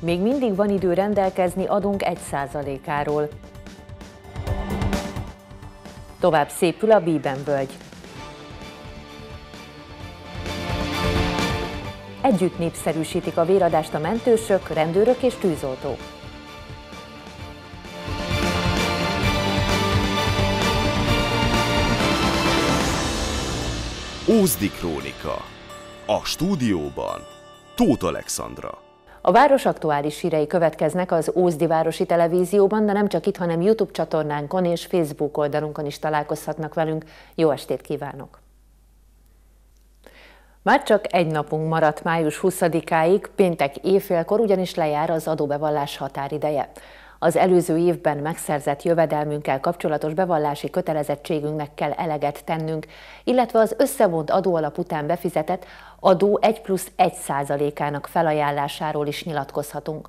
Még mindig van idő rendelkezni adunk 1%-áról. Tovább szépül a Bíben völgy. Együtt népszerűsítik a véradást a mentősök, rendőrök és tűzoltók. Ózdi Krónika. A stúdióban Tóth Alexandra. A város aktuális hírei következnek az Ózdi Városi Televízióban, de nem csak itt, hanem YouTube csatornánkon és Facebook oldalunkon is találkozhatnak velünk. Jó estét kívánok! Már csak egy napunk maradt május 20-áig, péntek éjfélkor ugyanis lejár az adóbevallás határideje. Az előző évben megszerzett jövedelmünkkel kapcsolatos bevallási kötelezettségünknek kell eleget tennünk, illetve az összevont adóalap után befizetett adó 1 plusz 1 százalékának felajánlásáról is nyilatkozhatunk.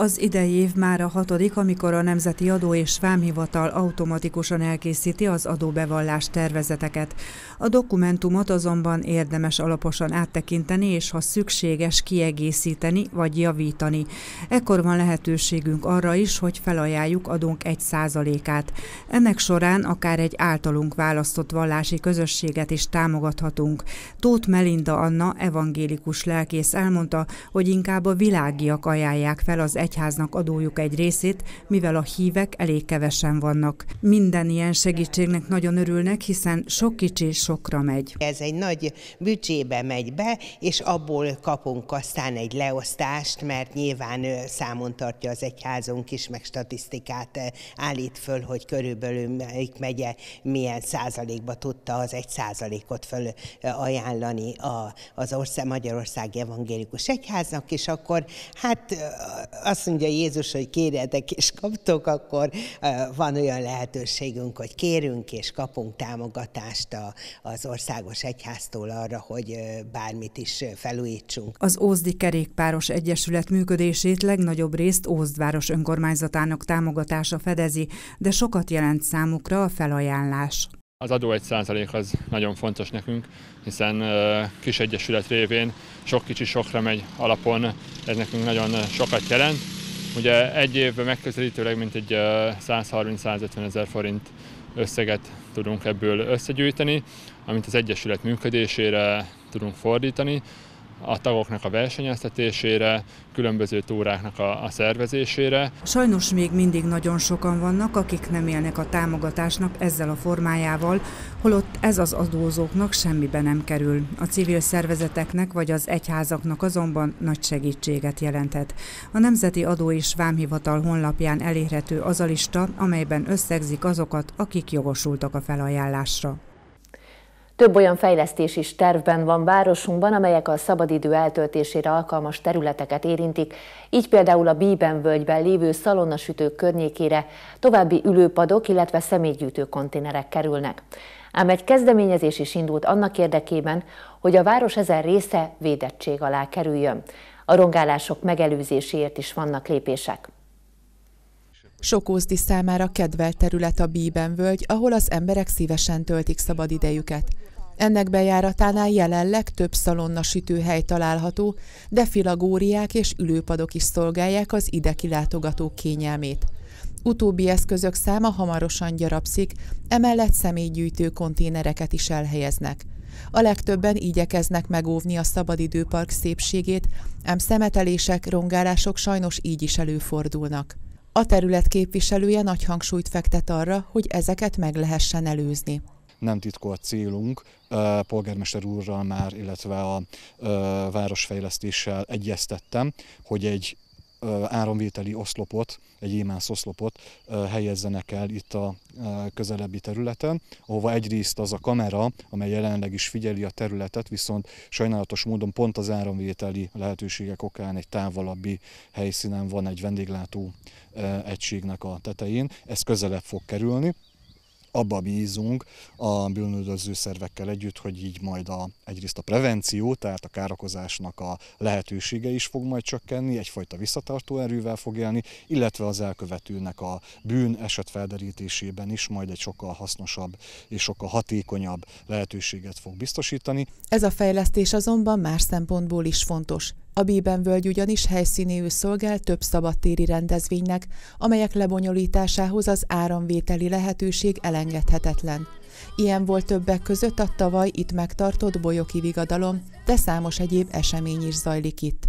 Az idei év már a hatodik, amikor a Nemzeti Adó és Vámhivatal automatikusan elkészíti az adóbevallás tervezeteket. A dokumentumot azonban érdemes alaposan áttekinteni, és ha szükséges, kiegészíteni vagy javítani. Ekkor van lehetőségünk arra is, hogy felajánljuk adónk egy százalékát. Ennek során akár egy általunk választott vallási közösséget is támogathatunk. Tóth Melinda Anna, evangélikus lelkész elmondta, hogy inkább a világiak ajánlják fel az egyháznak adójuk egy részét, mivel a hívek elég kevesen vannak. Minden ilyen segítségnek nagyon örülnek, hiszen sok kicsi sokra megy. Ez egy nagy büdzsébe megy be, és abból kapunk aztán egy leosztást, mert nyilván számon tartja az egyházunk is, meg statisztikát állít föl, hogy körülbelül melyik megye milyen százalékba tudta az egy százalékot föl ajánlani az ország, Magyarország Evangélikus Egyháznak, és akkor hát azt mondja Jézus, hogy kérjetek és kaptok, akkor van olyan lehetőségünk, hogy kérünk és kapunk támogatást az országos egyháztól arra, hogy bármit is felújítsunk. Az Ózdi Kerékpáros Egyesület működését legnagyobb részt Ózdváros önkormányzatának támogatása fedezi, de sokat jelent számukra a felajánlás. Az adó egy százalék az nagyon fontos nekünk, hiszen kis egyesület révén sok kicsi sokra megy alapon, ez nekünk nagyon sokat jelent. Ugye egy évben megközelítőleg mintegy 130-150 ezer forint összeget tudunk ebből összegyűjteni, amit az Egyesület működésére tudunk fordítani, a tagoknak a versenyeztetésére, különböző túráknak a, a szervezésére. Sajnos még mindig nagyon sokan vannak, akik nem élnek a támogatásnak ezzel a formájával, holott ez az adózóknak semmibe nem kerül. A civil szervezeteknek vagy az egyházaknak azonban nagy segítséget jelenthet. A Nemzeti Adó és Vámhivatal honlapján elérhető az a lista, amelyben összegzik azokat, akik jogosultak a felajánlásra. Több olyan fejlesztés is tervben van városunkban, amelyek a szabadidő eltöltésére alkalmas területeket érintik, így például a Bíben völgyben lévő szalonnasütők környékére további ülőpadok, illetve személygyűjtő konténerek kerülnek. Ám egy kezdeményezés is indult annak érdekében, hogy a város ezen része védettség alá kerüljön. A rongálások megelőzéséért is vannak lépések. Sokózdi számára kedvelt terület a Bíben völgy, ahol az emberek szívesen töltik szabadidejüket. Ennek bejáratánál jelenleg több szalonna sütőhely található, de filagóriák és ülőpadok is szolgálják az ide kilátogatók kényelmét. Utóbbi eszközök száma hamarosan gyarapszik, emellett személygyűjtő konténereket is elhelyeznek. A legtöbben igyekeznek megóvni a szabadidőpark szépségét, ám szemetelések, rongálások sajnos így is előfordulnak. A terület képviselője nagy hangsúlyt fektet arra, hogy ezeket meg lehessen előzni nem titkolt célunk, polgármester úrral már, illetve a városfejlesztéssel egyeztettem, hogy egy áramvételi oszlopot, egy émász oszlopot helyezzenek el itt a közelebbi területen, ahova egyrészt az a kamera, amely jelenleg is figyeli a területet, viszont sajnálatos módon pont az áramvételi lehetőségek okán egy távolabbi helyszínen van egy vendéglátó egységnek a tetején, ez közelebb fog kerülni, abba bízunk a bűnöldöző szervekkel együtt, hogy így majd a, egyrészt a prevenció, tehát a károkozásnak a lehetősége is fog majd csökkenni, egyfajta visszatartó erővel fog élni, illetve az elkövetőnek a bűn eset felderítésében is majd egy sokkal hasznosabb és sokkal hatékonyabb lehetőséget fog biztosítani. Ez a fejlesztés azonban más szempontból is fontos. A Bíben völgy ugyanis helyszínéül szolgál több szabadtéri rendezvénynek, amelyek lebonyolításához az áramvételi lehetőség elengedhetetlen. Ilyen volt többek között a tavaly itt megtartott bolyoki vigadalom, de számos egyéb esemény is zajlik itt.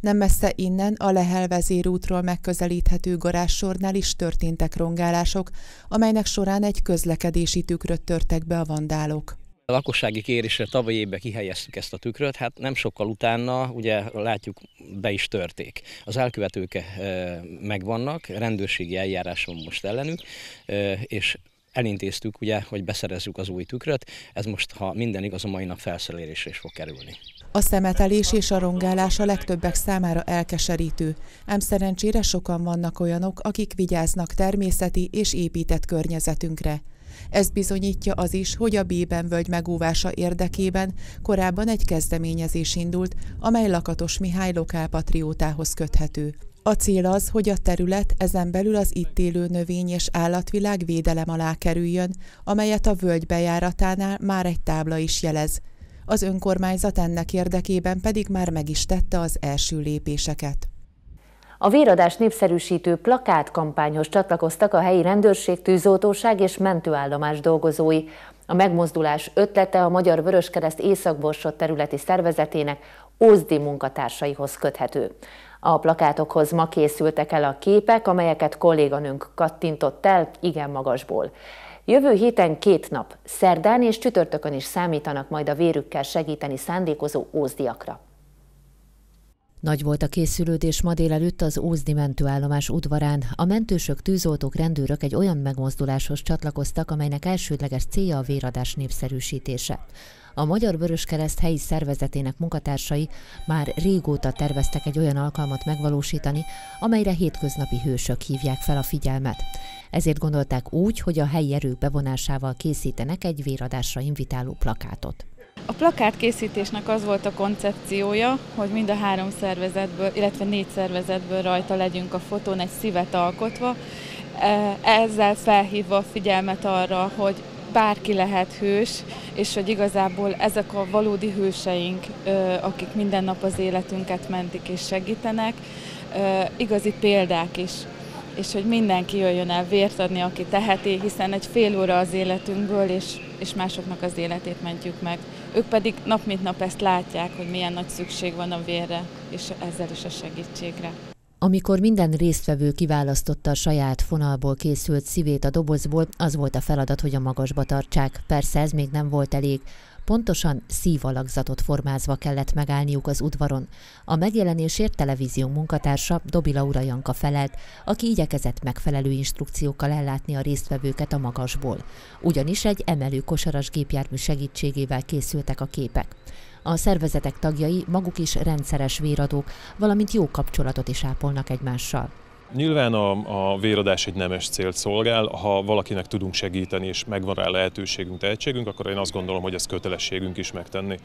Nem messze innen a Lehel vezérútról megközelíthető garázsornál is történtek rongálások, amelynek során egy közlekedési tükröt törtek be a vandálok. A lakossági kérésre tavaly évben kihelyeztük ezt a tükröt, hát nem sokkal utána, ugye látjuk, be is törték. Az elkövetők eh, megvannak, rendőrségi eljáráson most ellenük, eh, és elintéztük, ugye, hogy beszerezzük az új tükröt, ez most, ha minden igaz, a mai nap felszerelésre is fog kerülni. A szemetelés és a rongálás a legtöbbek számára elkeserítő, ám szerencsére sokan vannak olyanok, akik vigyáznak természeti és épített környezetünkre. Ez bizonyítja az is, hogy a Bében völgy megóvása érdekében korábban egy kezdeményezés indult, amely Lakatos Mihály lokálpatriótához köthető. A cél az, hogy a terület ezen belül az itt élő növény és állatvilág védelem alá kerüljön, amelyet a völgy bejáratánál már egy tábla is jelez. Az önkormányzat ennek érdekében pedig már meg is tette az első lépéseket. A véradás népszerűsítő plakátkampányhoz csatlakoztak a helyi rendőrség, tűzoltóság és mentőállomás dolgozói. A megmozdulás ötlete a Magyar Vöröskereszt Északborsot területi szervezetének Ózdi munkatársaihoz köthető. A plakátokhoz ma készültek el a képek, amelyeket kolléganőnk kattintott el igen magasból. Jövő héten két nap, szerdán és csütörtökön is számítanak majd a vérükkel segíteni szándékozó ózdiakra. Nagy volt a készülődés ma délelőtt az Ózdi mentőállomás udvarán. A mentősök, tűzoltók, rendőrök egy olyan megmozduláshoz csatlakoztak, amelynek elsődleges célja a véradás népszerűsítése. A Magyar Vöröskereszt helyi szervezetének munkatársai már régóta terveztek egy olyan alkalmat megvalósítani, amelyre hétköznapi hősök hívják fel a figyelmet. Ezért gondolták úgy, hogy a helyi erők bevonásával készítenek egy véradásra invitáló plakátot. A plakát készítésnek az volt a koncepciója, hogy mind a három szervezetből, illetve négy szervezetből rajta legyünk a fotón egy szívet alkotva, e, ezzel felhívva a figyelmet arra, hogy bárki lehet hős, és hogy igazából ezek a valódi hőseink, akik minden nap az életünket mentik és segítenek, igazi példák is és hogy mindenki jöjjön el vért adni, aki teheti, hiszen egy fél óra az életünkből, és, és másoknak az életét mentjük meg. Ők pedig nap mint nap ezt látják, hogy milyen nagy szükség van a vérre, és ezzel is a segítségre. Amikor minden résztvevő kiválasztotta a saját fonalból készült szívét a dobozból, az volt a feladat, hogy a magasba tartsák. Persze ez még nem volt elég. Pontosan szívalakzatot formázva kellett megállniuk az udvaron. A megjelenésért televízió munkatársa Dobi Laura Janka felelt, aki igyekezett megfelelő instrukciókkal ellátni a résztvevőket a magasból. Ugyanis egy emelő kosaras gépjármű segítségével készültek a képek. A szervezetek tagjai maguk is rendszeres véradók, valamint jó kapcsolatot is ápolnak egymással. Nyilván a, a véradás egy nemes célt szolgál, ha valakinek tudunk segíteni és megvan rá lehetőségünk, tehetségünk, akkor én azt gondolom, hogy ez kötelességünk is megtenni.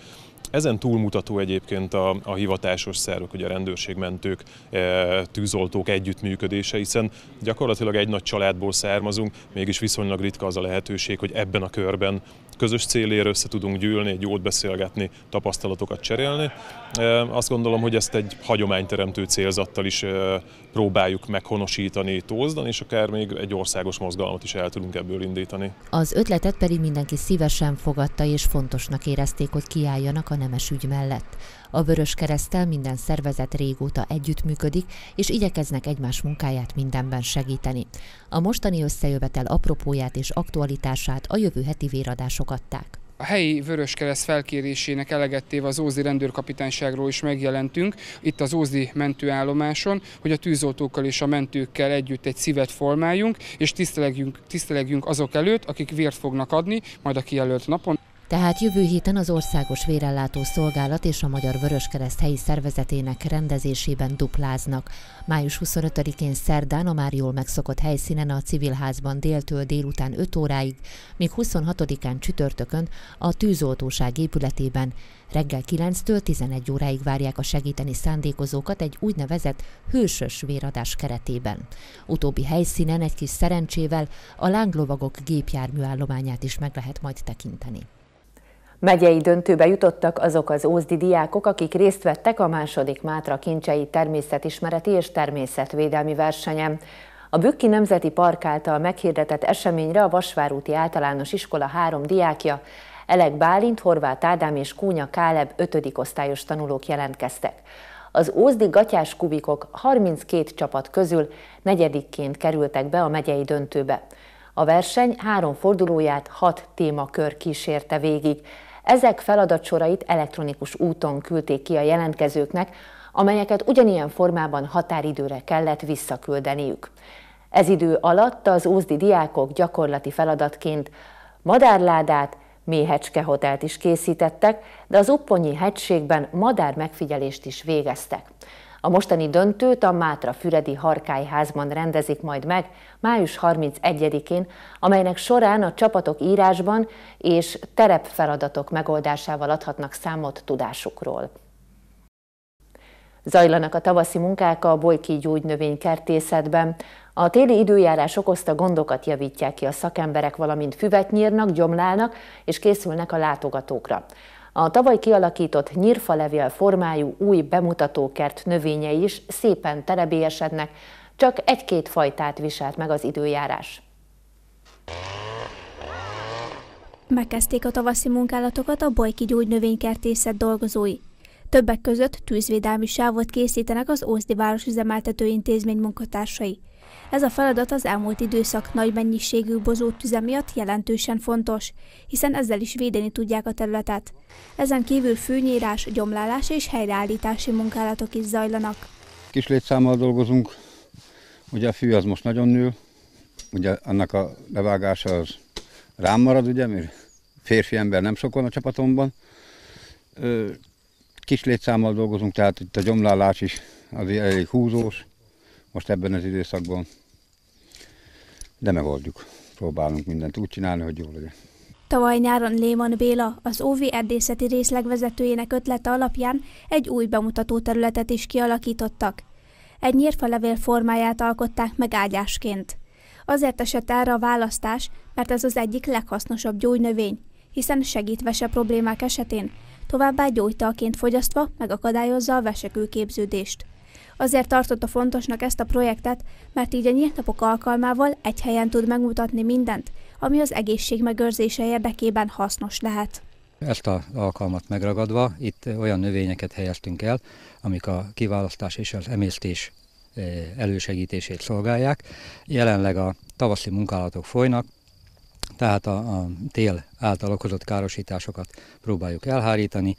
Ezen túlmutató egyébként a, a hivatásos szervek, ugye a rendőrségmentők, e, tűzoltók együttműködése, hiszen gyakorlatilag egy nagy családból származunk, mégis viszonylag ritka az a lehetőség, hogy ebben a körben közös célért össze tudunk gyűlni, egy jót beszélgetni, tapasztalatokat cserélni. Azt gondolom, hogy ezt egy hagyományteremtő célzattal is próbáljuk meghonosítani Tózdan, és akár még egy országos mozgalmat is el tudunk ebből indítani. Az ötletet pedig mindenki szívesen fogadta, és fontosnak érezték, hogy kiálljanak a nemes ügy mellett. A Vörös Keresztel minden szervezet régóta együttműködik, és igyekeznek egymás munkáját mindenben segíteni. A mostani összejövetel apropóját és aktualitását a jövő heti véradások adták. A helyi Vöröskereszt felkérésének elegettéve az Ózdi rendőrkapitányságról is megjelentünk, itt az Ózdi mentőállomáson, hogy a tűzoltókkal és a mentőkkel együtt egy szívet formáljunk, és tisztelegjünk, tisztelegjünk azok előtt, akik vért fognak adni, majd a kijelölt napon. Tehát jövő héten az Országos Vérellátó Szolgálat és a Magyar Vöröskereszt helyi szervezetének rendezésében dupláznak. Május 25-én szerdán a már jól megszokott helyszínen a civilházban déltől délután 5 óráig, míg 26-án csütörtökön a tűzoltóság épületében reggel 9-től 11 óráig várják a segíteni szándékozókat egy úgynevezett hősös véradás keretében. Utóbbi helyszínen egy kis szerencsével a lánglovagok gépjárműállományát is meg lehet majd tekinteni. Megyei döntőbe jutottak azok az ózdi diákok, akik részt vettek a második Mátra kincsei természetismereti és természetvédelmi versenyen. A Bükki Nemzeti Park által meghirdetett eseményre a Vasvárúti Általános Iskola három diákja, Elek Bálint, Horváth Ádám és Kúnya Káleb 5. osztályos tanulók jelentkeztek. Az ózdi gatyás kubikok 32 csapat közül negyedikként kerültek be a megyei döntőbe. A verseny három fordulóját hat témakör kísérte végig. Ezek feladatsorait elektronikus úton küldték ki a jelentkezőknek, amelyeket ugyanilyen formában határidőre kellett visszaküldeniük. Ez idő alatt az ózdi diákok gyakorlati feladatként madárládát, méhecske hotelt is készítettek, de az Upponyi hegységben madár megfigyelést is végeztek. A mostani döntőt a Mátra Füredi Harkályházban rendezik majd meg május 31-én, amelynek során a csapatok írásban és terepfeladatok megoldásával adhatnak számot tudásukról. Zajlanak a tavaszi munkák a Bojki gyógynövénykertészetben. A téli időjárás okozta gondokat javítják ki a szakemberek, valamint füvet nyírnak, gyomlálnak és készülnek a látogatókra. A tavaly kialakított nyírfalevél formájú új bemutatókert növényei is szépen terebélyesednek, csak egy-két fajtát viselt meg az időjárás. Megkezdték a tavaszi munkálatokat a Bojki gyógynövénykertészet dolgozói. Többek között tűzvédelmi sávot készítenek az Ózdi Város Üzemeltető Intézmény munkatársai. Ez a feladat az elmúlt időszak nagy mennyiségű bozót tüze miatt jelentősen fontos, hiszen ezzel is védeni tudják a területet. Ezen kívül fűnyírás, gyomlálás és helyreállítási munkálatok is zajlanak. Kis létszámmal dolgozunk, ugye a fű az most nagyon nő, ugye annak a levágása az rám marad, ugye, mert férfi ember nem sok van a csapatomban. Kis létszámmal dolgozunk, tehát itt a gyomlálás is az elég húzós, most ebben az időszakban. De megoldjuk. Próbálunk mindent úgy csinálni, hogy jól legyen. Tavaly nyáron Léman Béla, az OV erdészeti részleg vezetőjének ötlete alapján egy új bemutató területet is kialakítottak. Egy nyírfalevél formáját alkották meg ágyásként. Azért esett erre a választás, mert ez az egyik leghasznosabb gyógynövény, hiszen segít vese problémák esetén, továbbá gyógytalként fogyasztva megakadályozza a vesekülképződést. Azért tartotta fontosnak ezt a projektet, mert így a nyílt napok alkalmával egy helyen tud megmutatni mindent, ami az egészség megőrzése érdekében hasznos lehet. Ezt az alkalmat megragadva itt olyan növényeket helyeztünk el, amik a kiválasztás és az emésztés eh, elősegítését szolgálják. Jelenleg a tavaszi munkálatok folynak, tehát a, a tél által okozott károsításokat próbáljuk elhárítani,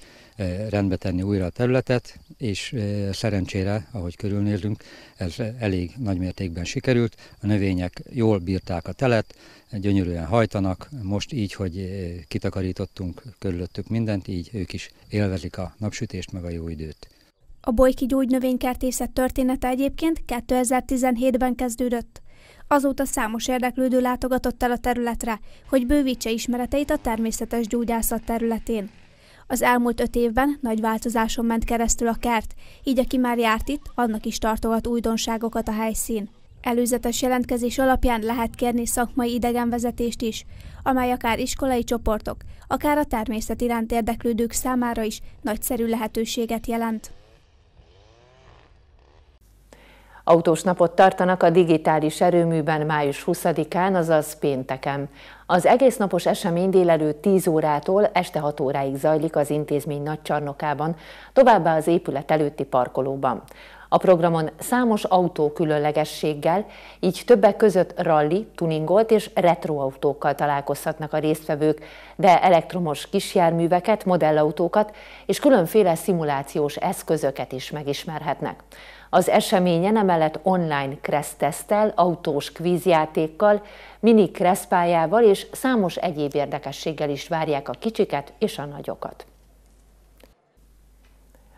rendbe tenni újra a területet, és eh, szerencsére, ahogy körülnézünk, ez elég nagy mértékben sikerült. A növények jól bírták a telet, gyönyörűen hajtanak, most így, hogy eh, kitakarítottunk körülöttük mindent, így ők is élvezik a napsütést meg a jó időt. A Bojki gyógynövénykertészet története egyébként 2017-ben kezdődött. Azóta számos érdeklődő látogatott el a területre, hogy bővítse ismereteit a természetes gyógyászat területén. Az elmúlt öt évben nagy változáson ment keresztül a kert, így aki már járt itt, annak is tartogat újdonságokat a helyszín. Előzetes jelentkezés alapján lehet kérni szakmai idegenvezetést is, amely akár iskolai csoportok, akár a természet iránt érdeklődők számára is nagyszerű lehetőséget jelent. Autós napot tartanak a digitális erőműben május 20-án, azaz pénteken. Az egész napos esemény délelőtt 10 órától este 6 óráig zajlik az intézmény nagycsarnokában, továbbá az épület előtti parkolóban. A programon számos autó különlegességgel, így többek között rally, tuningolt és retroautókkal találkozhatnak a résztvevők, de elektromos kisjárműveket, modellautókat és különféle szimulációs eszközöket is megismerhetnek. Az eseményen emellett online kressztesztel, autós kvízjátékkal, mini kresszpályával és számos egyéb érdekességgel is várják a kicsiket és a nagyokat.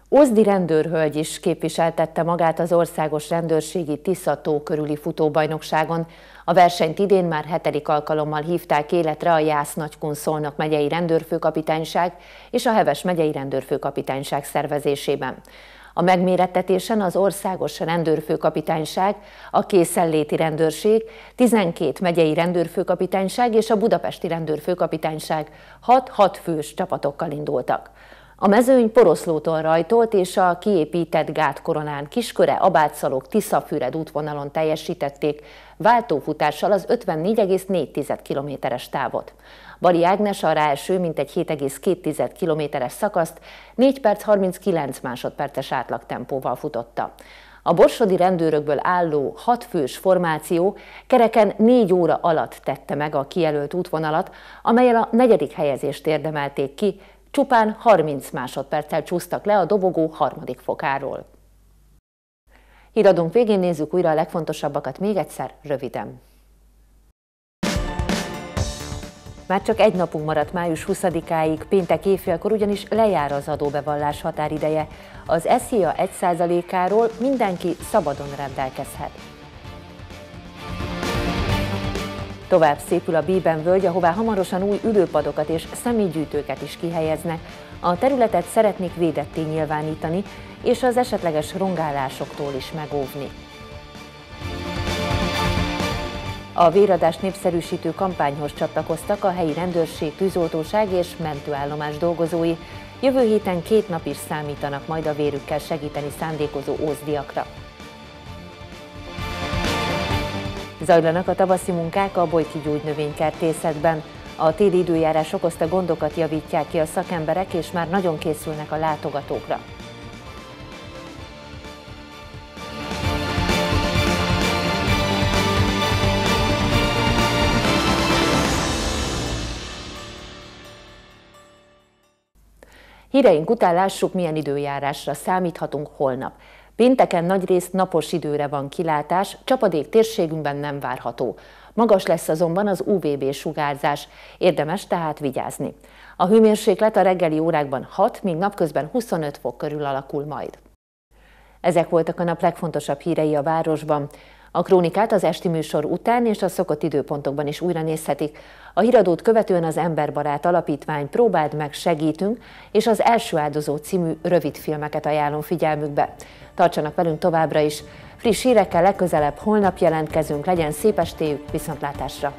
Ozdi rendőrhölgy is képviseltette magát az országos rendőrségi Tiszató körüli futóbajnokságon. A versenyt idén már hetedik alkalommal hívták életre a Jász Nagykun Szolnok megyei rendőrfőkapitányság és a Heves megyei rendőrfőkapitányság szervezésében. A megmérettetésen az Országos Rendőrfőkapitányság, a Készenléti Rendőrség, 12 megyei rendőrfőkapitányság és a Budapesti Rendőrfőkapitányság 6-6 fős csapatokkal indultak. A mezőny Poroszlótól rajtolt és a kiépített gátkoronán Kisköre, Abátszalok, Tiszafüred útvonalon teljesítették váltófutással az 54,4 kilométeres távot. Bari Ágnes a ráeső mintegy 7,2 kilométeres szakaszt 4 perc 39 másodperces átlagtempóval futotta. A borsodi rendőrökből álló hat fős formáció kereken négy óra alatt tette meg a kijelölt útvonalat, amelyel a negyedik helyezést érdemelték ki, csupán 30 másodperccel csúsztak le a dobogó harmadik fokáról. Híradunk végén nézzük újra a legfontosabbakat még egyszer, röviden. Már csak egy napunk maradt május 20-áig, péntek évfélkor ugyanis lejár az adóbevallás határideje. Az SZIA 1%-áról mindenki szabadon rendelkezhet. Tovább szépül a Bíben völgy, ahová hamarosan új ülőpadokat és személygyűjtőket is kihelyeznek. A területet szeretnék védetté nyilvánítani, és az esetleges rongálásoktól is megóvni. A véradást népszerűsítő kampányhoz csatlakoztak a helyi rendőrség, tűzoltóság és mentőállomás dolgozói. Jövő héten két nap is számítanak majd a vérükkel segíteni szándékozó ózdiakra. Zajlanak a tavaszi munkák a Bojki gyógynövénykertészetben. A téli időjárás okozta gondokat javítják ki a szakemberek, és már nagyon készülnek a látogatókra. Híreink után lássuk, milyen időjárásra számíthatunk holnap. Pénteken nagyrészt napos időre van kilátás, csapadék térségünkben nem várható. Magas lesz azonban az UVB sugárzás, érdemes tehát vigyázni. A hőmérséklet a reggeli órákban 6, míg napközben 25 fok körül alakul majd. Ezek voltak a nap legfontosabb hírei a városban. A krónikát az esti műsor után és a szokott időpontokban is újra nézhetik. A híradót követően az Emberbarát Alapítvány Próbáld meg segítünk, és az Első áldozó című rövid filmeket ajánlom figyelmükbe. Tartsanak velünk továbbra is. Friss hírekkel legközelebb holnap jelentkezünk, legyen szép estéjük, viszontlátásra!